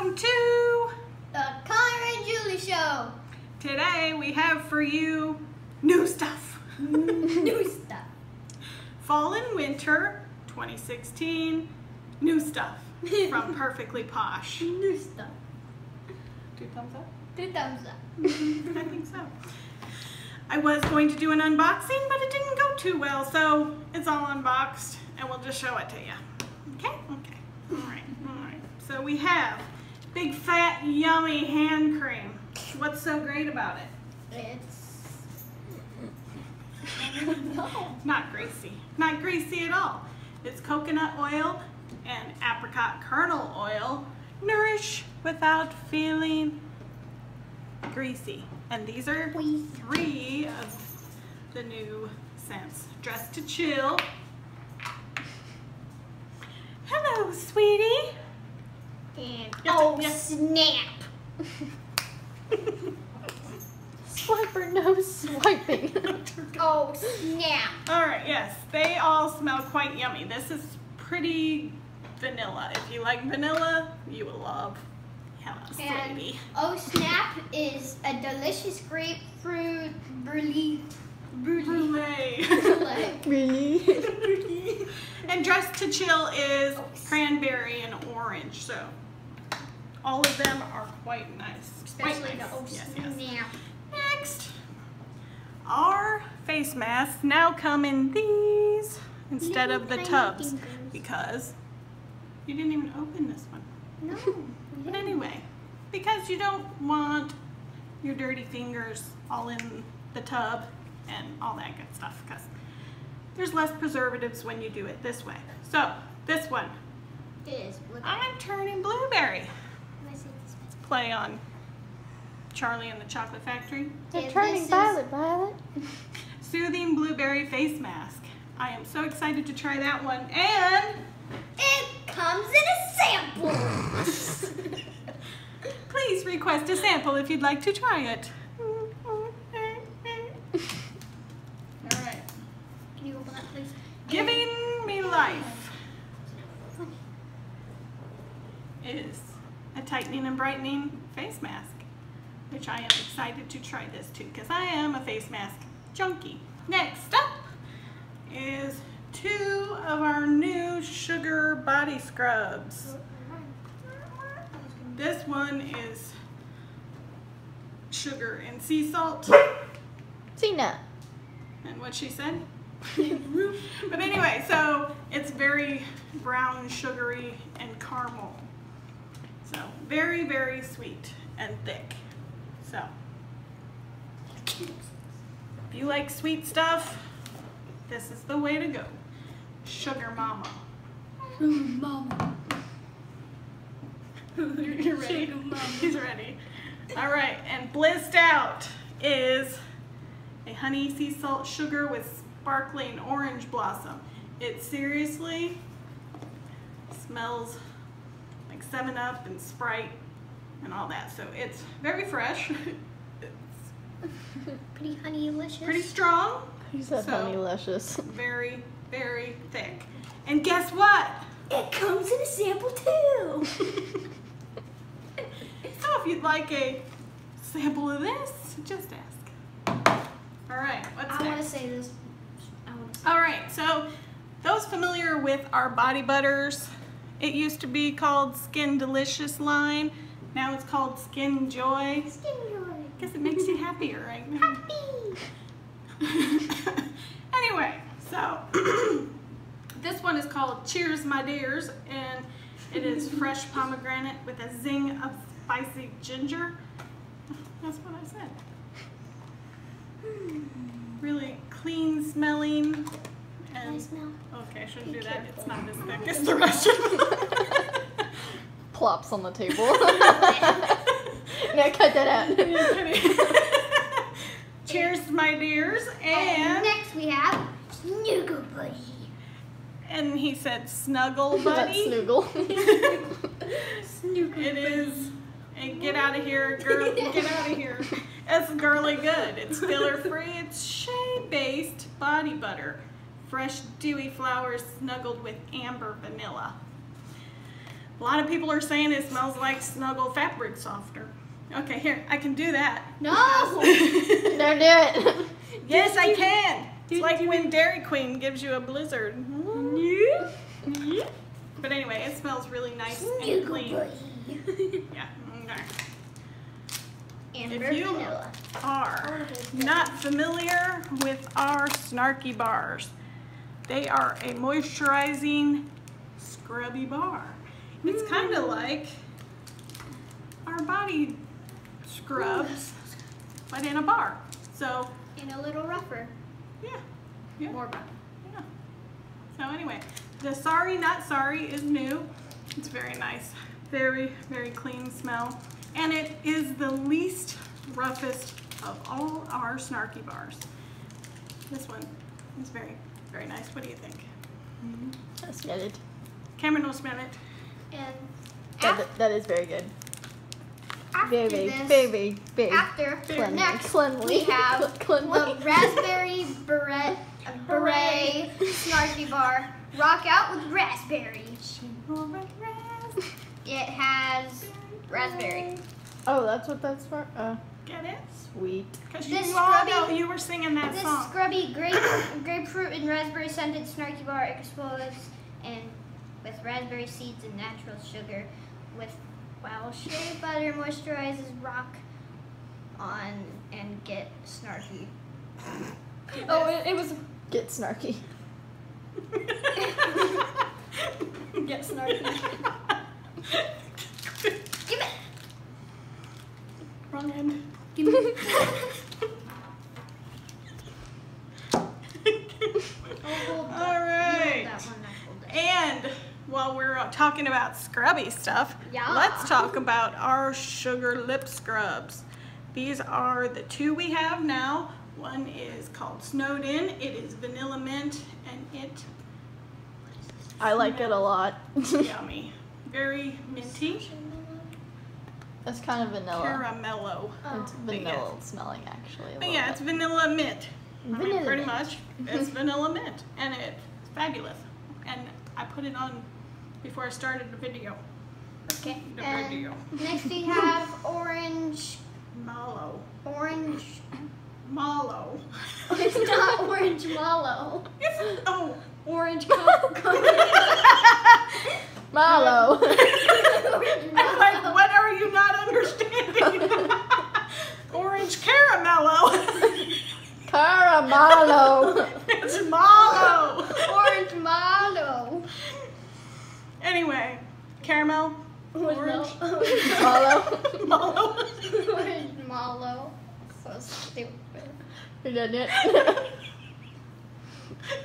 welcome to The Konnor and Julie Show. today we have for you new stuff. New stuff. Fall and Winter 2016 new stuff from Perfectly Posh. New stuff. Two thumbs up? Two thumbs up. I think so. I was going to do an unboxing, but it didn't go too well, so it's all unboxed and we'll just show it to you. Okay? Okay. All right. All right. So we have big, fat, yummy hand cream. What's so great about it? It's. Not greasy. Not greasy at all. It's coconut oil and apricot kernel oil. Nourish without feeling greasy. And these are three of the new scents. Dress to Chill. Hello, sweetie. And Yes, oh yes. snap! Swiper no swiping. Oh snap! All right, yes, they all smell quite yummy. This is pretty vanilla. If you like vanilla, you will love Hello, And sweetie. oh snap is a delicious grapefruit brulee. Brulee. Brulee. Brulee. and dressed to Chill is Oh, cranberry and orange, so all of them are quite nice. Quite Especially the nice. oh Yes, yes. Next, our face masks now come in these instead of the tubs fingers. because you didn't even open this one. No. But anyway, because you don't want your dirty fingers all in the tub and all that good stuff because there's less preservatives when you do it this way. So this one, It is. At I'm turning blueberry. it. I say this one. Play on Charlie and the Chocolate Factory. They're Yeah, turning violet, violet. Soothing Blueberry Face Mask. I am so excited to try that one. And It comes in a sample. please request a sample if you'd like to try it. All right. Can you open that, please? Giving me life is a tightening and brightening face mask, which I am excited to try this too because I am a face mask junkie. Next up is two of our new sugar body scrubs. This one is sugar and sea salt. Cena. And what she said? but anyway, so it's very brown, sugary, and caramel. Very, very sweet and thick. So if you like sweet stuff, this is the way to go. Sugar mama. Mama. You're, you're ready. Sugar mama. He's ready. All right, and Blissed Out is a honey sea salt sugar with sparkling orange blossom. It seriously smells like 7-Up and Sprite and all that. So it's very fresh. it's Pretty honeylicious. pretty strong, You said So- honeylicious. very, very thick. And guess what? It comes in a sample too. So if you'd like a sample of this, just ask. All right, what's I want to next? say this. I want to say. All right, so those familiar with our body butters, it used to be called Skin Delicious line. Now it's called Skin Joy. Skin joy. Guess it makes you happier, right? Happy. anyway, so this one is called Cheers My Dears, and it is fresh pomegranate with a zing of spicy ginger. That's what I said. Hmm. Really clean smelling. Can I smell? okay, I shouldn't Be do that. It's not as thick as the rest of them. Plops on the table. no, cut that out. Cheers, my dears, And and next we have Snuggle Buddy. and he said snuggle buddy. Snoogle. Snuggle It is And get out of here, girl. Get out of here. It's girly good. It's filler free. It's shea based body butter. Fresh dewy flowers snuggled with amber vanilla. A lot of people are saying it smells like Snuggle fabric softener. Okay, here, I can do that. No. Don't do it. yes, I can. It's like when Dairy Queen gives you a blizzard. But anyway, it smells really nice and clean. Yeah. Okay. And If you are not familiar with our Snarky bars, they are a moisturizing scrubby bar. It's kind of hmm. like our body scrubs, but in a bar. So, And a little rougher. yeah. Yeah. More rough. Yeah. So anyway, the Sorry Not Sorry is new. It's very nice. Very, very clean smell. And it is the least roughest of all our snarky bars. This one is very, very nice. What do you think? Let's get it. Cameron will smell it. And That, that is very good. after Very, this, very, very after cleanly. next cleanly. we have cleanly. the raspberry beret, uh, beret snarky bar. Rock out with raspberry. It has raspberry. Oh, that's what that's for. Uh, Get it? sweet. Because you This all scrubby- know you were singing that This song. scrubby grape, grapefruit and raspberry scented snarky bar explodes and with raspberry seeds and natural sugar with while shea butter moisturizes rock on and get snarky. Oh, it, it was Get snarky. get snarky. Give it. Wrong end. Give me. All right. That one, I hold it. And while we're uh, talking about scrubby stuff, Yeah. let's talk about our sugar lip scrubs. These are the two we have now. One is called Snowed In. It is vanilla mint and it I like it a lot. yummy. Very minty. it's kind of vanilla. Caramello. It's Oh. vanilla smelling actually. a But yeah, bit. it's vanilla mint. I mean, Vanilla pretty mint. much. It's vanilla mint. And it's fabulous. And I put it on before I started the video. Okay. The And video. next we have orange, Mallow. orange. Mallow. It's not orange mallow. It's, oh. Orange coconut. Mallow. orange I'm like, mallow. what are you not understanding? Orange caramello. Caramelo. it's mallow. Orange mallow. Anyway, caramel. Orange. Mallow. Mallow. Orange mallow. So stupid. You done it?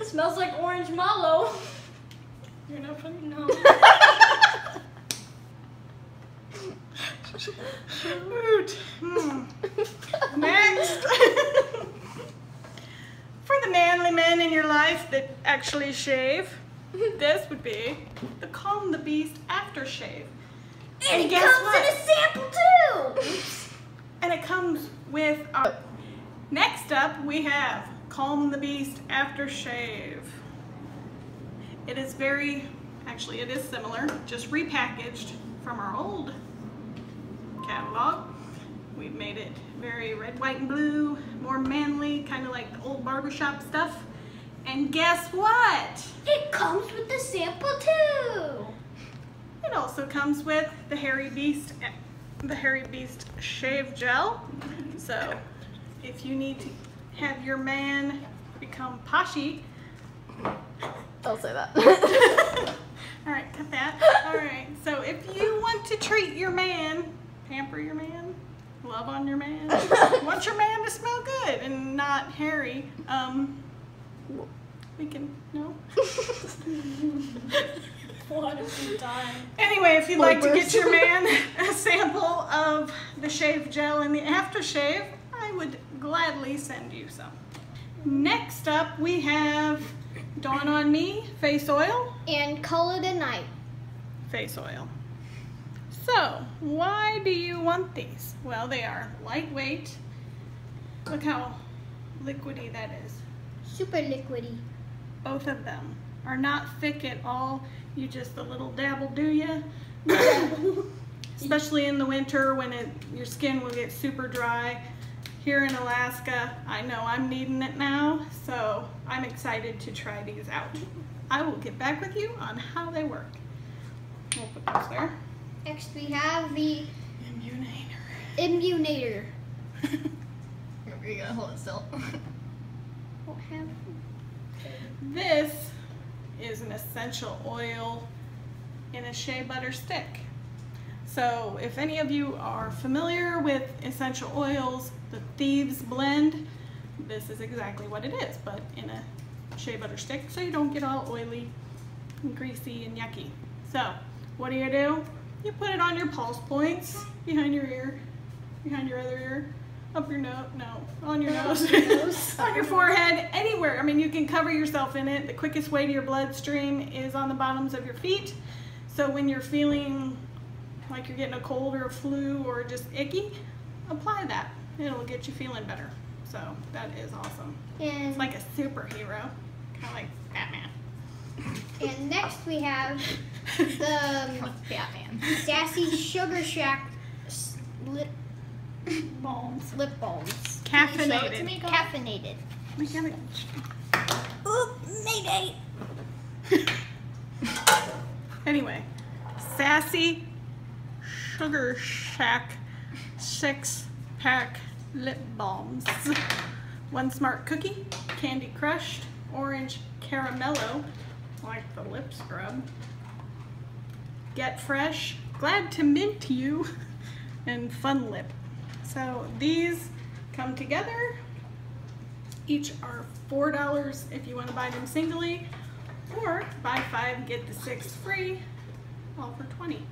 It smells like orange mallow. You're not funny. No. Shoot. Hmm. Next. For the manly men in your life that actually shave, this would be the Calm the Beast aftershave. And it guess comes what? in a sample too. And it comes with our. Next up, we have Calm the Beast Aftershave. It is very, actually, it is similar, just repackaged from our old catalog. We've made it very red, white, and blue, more manly, kind of like the old barbershop stuff. And guess what? It comes with the sample too. It also comes with the Hairy Beast, the Hairy Beast shave gel. So, if you need to have your man become poshy, I'll say that. all right, cut that. All right. So, if you want to treat your man, pamper your man, love on your man, want your man to smell good and not hairy, um, we can no. What have we done? Anyway, if you'd like to get your man a sample of the shave gel and the aftershave, I would gladly send you some. Next up, we have Dawn on Me face oil. And call it a night. Face oil. So, why do you want these? Well, they are lightweight. Look how liquidy that is. Super liquidy. Both of them are not thick at all. You just a little dabble, do ya? especially in the winter when it your skin will get super dry. Here in Alaska, I know I'm needing it now, so I'm excited to try these out. I will get back with you on how they work. We'll put those there. Next we have the Immunator. Immunator. You gotta hold it still. Don't have This is an essential oil in a shea butter stick. So if any of you are familiar with essential oils, the Thieves Blend, this is exactly what it is, but in a shea butter stick so you don't get all oily and greasy and yucky. So what do you do? You put it on your pulse points, behind your ear, behind your other ear, up your nose, no, on your nose, Nose. on your forehead, anywhere. I mean, you can cover yourself in it. The quickest way to your bloodstream is on the bottoms of your feet. So when you're feeling like you're getting a cold or a flu or just icky, apply that. It'll get you feeling better. So that is awesome. and It's like a superhero, kind of like Batman. and next we have the um, Batman. Sassy Sugar Shack lip Balms. lip balms. Caffeinated. to me, Cole? Caffeinated. We gotta- Oop, mayday. Anyway, Sassy Sugar Shack six pack lip balms. One smart cookie, candy crushed, orange caramello, like the lip scrub. Get fresh, glad to mint you, and fun lip. So these come together. Each are four dollars if you want to buy them singly, or buy five, get the six free, all for 20.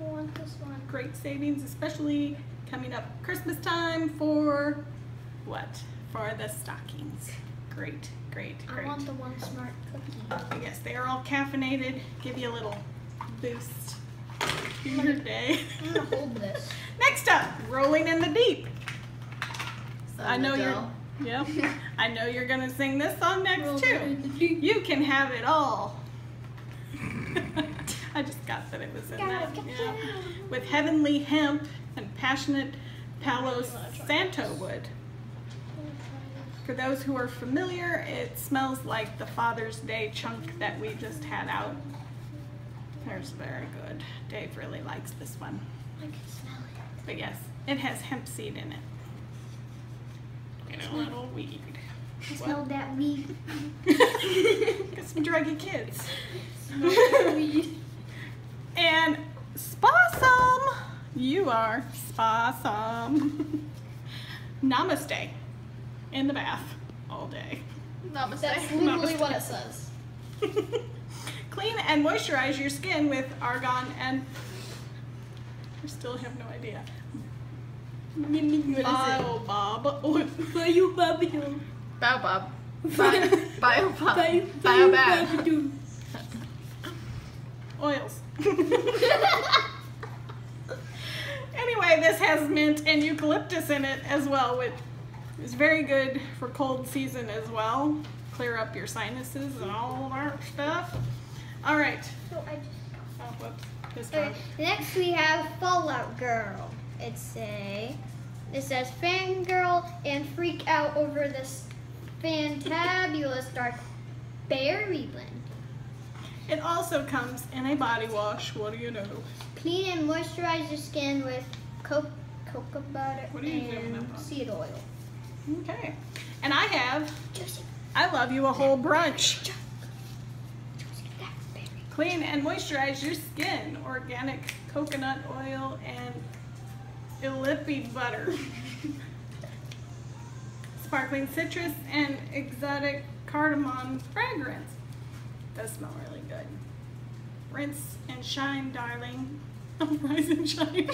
I want this one. Great savings, especially coming up Christmas time for what? For the stockings. Great, great, great. I want the one smart cookie. Yes, they are all caffeinated, give you a little boost in your mm-hmm. day. I'm gonna hold this. Next up, rolling in the deep. So I know you're. Yep. I know you're gonna sing this song next too. in the deep. You can have it all. I just got that it was in Gotta that. Yeah. With heavenly hemp and passionate Palo Santo wood. For those who are familiar, it smells like the Father's Day chunk that we just had out. There's very good. Dave really likes this one. I can smell it. But yes, it has hemp seed in it. And a little weed. I smelled that weed. Got some druggy kids. and Spasum. You are Spasum. Namaste. In the bath all day. Namaste. That's literally what it says. Clean and moisturize your skin with argan and I still have no idea. What is it? Baobab oil. Baobab. Baobab. Bio, Biobab. Biobab. oils. anyway, this has mint and eucalyptus in it as well, which is very good for cold season as well. Clear up your sinuses and all that stuff. All right. So I just Oh, whoops. Okay, next we have Fallout Girl. It's a it says fangirl and freak out over this fantabulous dark berry blend. It also comes in a body wash. What do you know? Clean and moisturize your skin with co- cocoa butter What are you and seed oil. Okay. And I have Juicy, I love you a whole brunch. juicy. Clean and moisturize your skin. Organic coconut oil and illipid butter. Sparkling citrus and exotic cardamom fragrance. Does smell really good. Rinse and shine, darling. Rise and shine.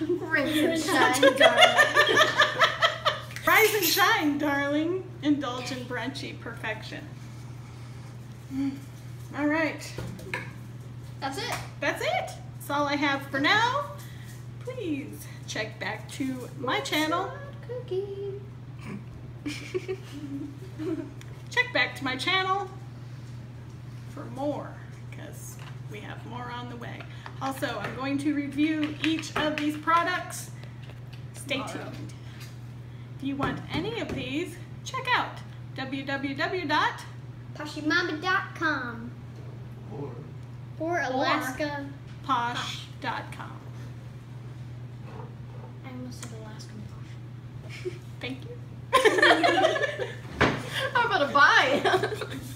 Rinse and shine, darling. rise and shine, darling. Indulge in brunchy perfection. Mm. All right. That's it. that's it. That's all I have for now. Please check back to my channel. Cookie. Check back to my channel for more because we have more on the way. Also, I'm going to review each of these products. Stay tuned. If you want any of these, check out www.posh.com. Poshymomma.com or Alaska. I almost said Alaskan Posh. Thank you. How about a? Bye.